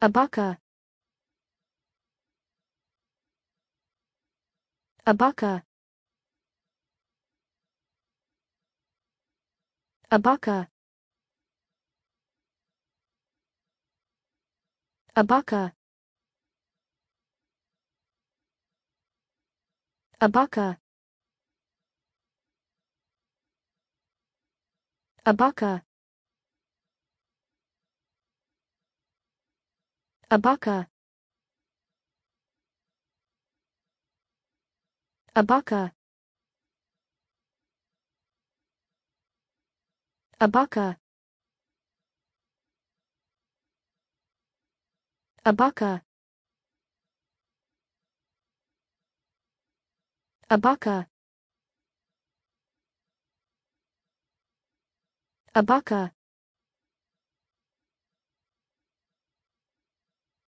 Abaca. Abaca. Abaca. Abaca. Abaca. Abaca. Abaca. Abaca. Abaca. Abaca. Abaca. Abaca.